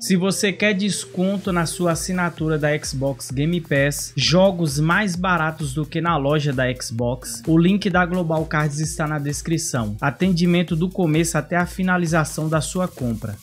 Se você quer desconto na sua assinatura da Xbox Game Pass, jogos mais baratos do que na loja da Xbox, o link da Global Cards está na descrição. Atendimento do começo até a finalização da sua compra.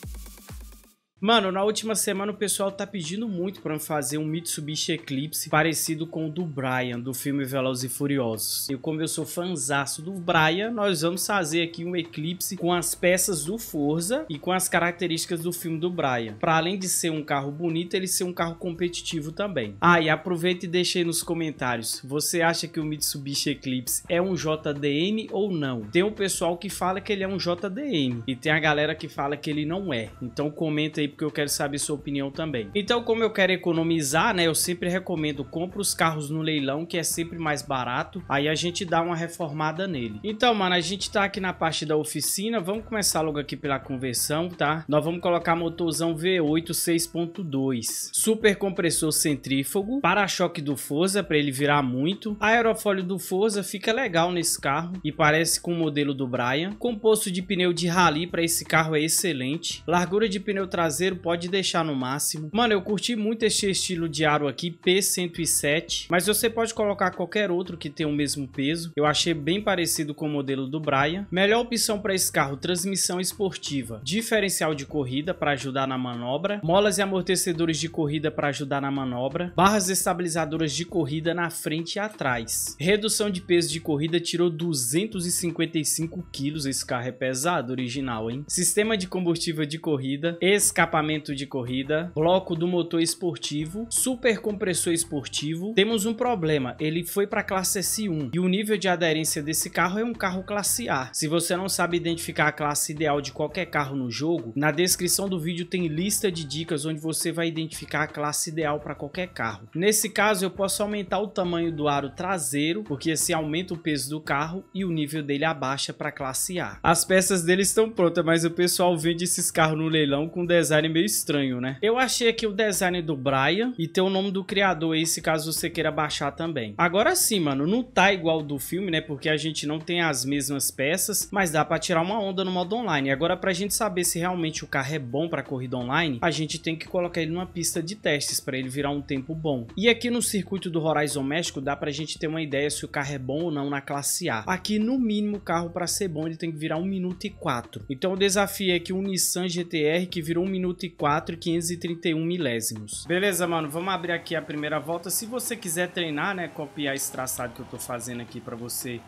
Mano, na última semana o pessoal tá pedindo muito pra fazer um Mitsubishi Eclipse parecido com o do Brian, do filme Velozes e Furiosos. E como eu sou fanzaço do Brian, nós vamos fazer aqui um Eclipse com as peças do Forza e com as características do filme do Brian. Pra além de ser um carro bonito, ele ser um carro competitivo também. Ah, e aproveita e deixa aí nos comentários, você acha que o Mitsubishi Eclipse é um JDM ou não? Tem o pessoal que fala que ele é um JDM e tem a galera que fala que ele não é. Então comenta aí porque eu quero saber sua opinião também. Então, como eu quero economizar, né, eu sempre recomendo compra os carros no leilão, que é sempre mais barato. Aí a gente dá uma reformada nele. Então, mano, a gente tá aqui na parte da oficina. Vamos começar logo aqui pela conversão, tá? Nós vamos colocar motorzão V8 6.2, super compressor centrífugo, para-choque do Forza para ele virar muito. Aerofólio do Forza fica legal nesse carro e parece com o modelo do Brian. Composto de pneu de rally para esse carro é excelente. Largura de pneu traseiro pode deixar no máximo. Mano, eu curti muito este estilo de aro aqui, P107, mas você pode colocar qualquer outro que tenha o mesmo peso. Eu achei bem parecido com o modelo do Brian. Melhor opção para esse carro, transmissão esportiva, diferencial de corrida para ajudar na manobra, molas e amortecedores de corrida para ajudar na manobra, barras estabilizadoras de corrida na frente e atrás. Redução de peso de corrida tirou 255 quilos, esse carro é pesado, original, hein? Sistema de combustível de corrida, escapamento escapamento de corrida, bloco do motor esportivo, super compressor esportivo. Temos um problema, ele foi para classe S1 e o nível de aderência desse carro é um carro classe A. Se você não sabe identificar a classe ideal de qualquer carro no jogo, na descrição do vídeo tem lista de dicas onde você vai identificar a classe ideal para qualquer carro. Nesse caso eu posso aumentar o tamanho do aro traseiro, porque assim aumenta o peso do carro e o nível dele abaixa para classe A. As peças dele estão prontas, mas o pessoal vende esses carros no leilão com design design meio estranho, né? Eu achei aqui o design do Brian e tem o nome do criador aí, se caso você queira baixar também. Agora sim, mano, não tá igual do filme, né? Porque a gente não tem as mesmas peças, mas dá pra tirar uma onda no modo online. Agora, pra gente saber se realmente o carro é bom pra corrida online, a gente tem que colocar ele numa pista de testes pra ele virar um tempo bom. E aqui no circuito do Horizon México, dá pra gente ter uma ideia se o carro é bom ou não na classe A. Aqui, no mínimo, o carro pra ser bom, ele tem que virar 1 minuto e 4. Então, o desafio é que um Nissan GTR que virou 1 minuto minuto e 4 e 531 milésimos. Beleza, mano? Vamos abrir aqui a primeira volta. Se você quiser treinar, né, copiar esse traçado que eu tô fazendo aqui para você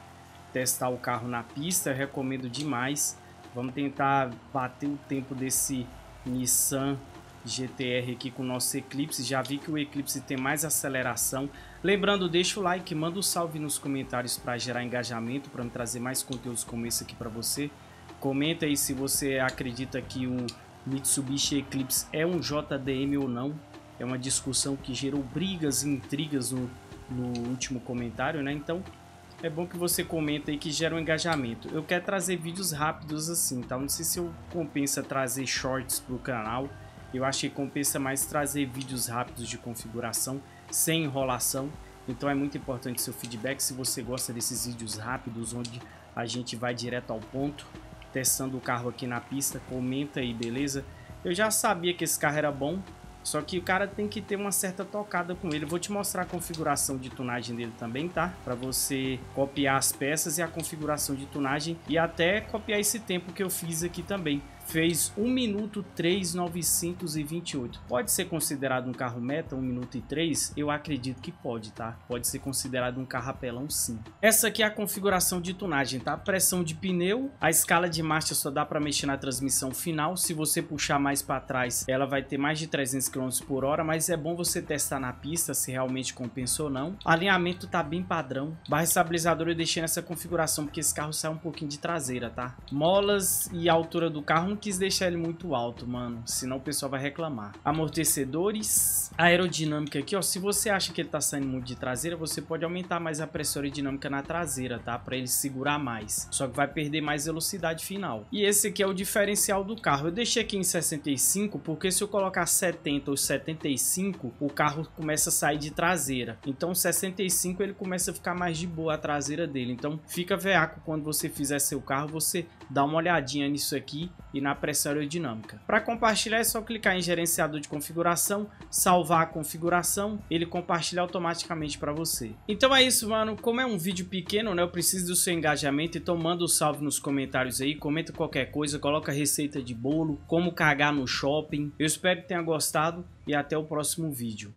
testar o carro na pista, recomendo demais. Vamos tentar bater o tempo desse Nissan GTR aqui com o nosso Eclipse. Já vi que o Eclipse tem mais aceleração. Lembrando, deixa o like, manda um salve nos comentários para gerar engajamento, para trazer mais conteúdos como esse aqui para você. Comenta aí se você acredita que o Mitsubishi Eclipse é um JDM ou não. É uma discussão que gerou brigas e intrigas no, no último comentário, né? Então é bom que você comenta aí que gera um engajamento. Eu quero trazer vídeos rápidos assim, tá? Não sei se eu compensa trazer shorts pro canal. Eu acho que compensa mais trazer vídeos rápidos de configuração, sem enrolação. Então é muito importante seu feedback se você gosta desses vídeos rápidos, onde a gente vai direto ao ponto testando o carro aqui na pista, comenta aí, beleza? Eu já sabia que esse carro era bom, só que o cara tem que ter uma certa tocada com ele. Vou te mostrar a configuração de tunagem dele também, tá? Para você copiar as peças e a configuração de tunagem e até copiar esse tempo que eu fiz aqui também fez 1 minuto 3,928. Pode ser considerado um carro meta, 1 minuto e 3? Eu acredito que pode, tá? Pode ser considerado um carro apelão sim. Essa aqui é a configuração de tunagem, tá? Pressão de pneu, a escala de marcha só dá para mexer na transmissão final. Se você puxar mais para trás, ela vai ter mais de 300 km por hora, mas é bom você testar na pista se realmente compensa ou não. Alinhamento tá bem padrão. Barra estabilizadora eu deixei nessa configuração porque esse carro sai um pouquinho de traseira, tá? Molas e altura do carro não quis deixar ele muito alto, mano. Senão o pessoal vai reclamar. Amortecedores. Aerodinâmica aqui, ó. Se você acha que ele tá saindo muito de traseira, você pode aumentar mais a pressão aerodinâmica na traseira, tá? Pra ele segurar mais. Só que vai perder mais velocidade final. E esse aqui é o diferencial do carro. Eu deixei aqui em 65, porque se eu colocar 70 ou 75, o carro começa a sair de traseira. Então 65 ele começa a ficar mais de boa a traseira dele. Então fica veaco quando você fizer seu carro, você dá uma olhadinha nisso aqui e na pressão aerodinâmica. Para compartilhar é só clicar em gerenciador de configuração, salvar a configuração, ele compartilha automaticamente para você. Então é isso, mano. Como é um vídeo pequeno, né, eu preciso do seu engajamento, então manda o um salve nos comentários aí, comenta qualquer coisa, coloca receita de bolo, como cagar no shopping. Eu espero que tenha gostado e até o próximo vídeo.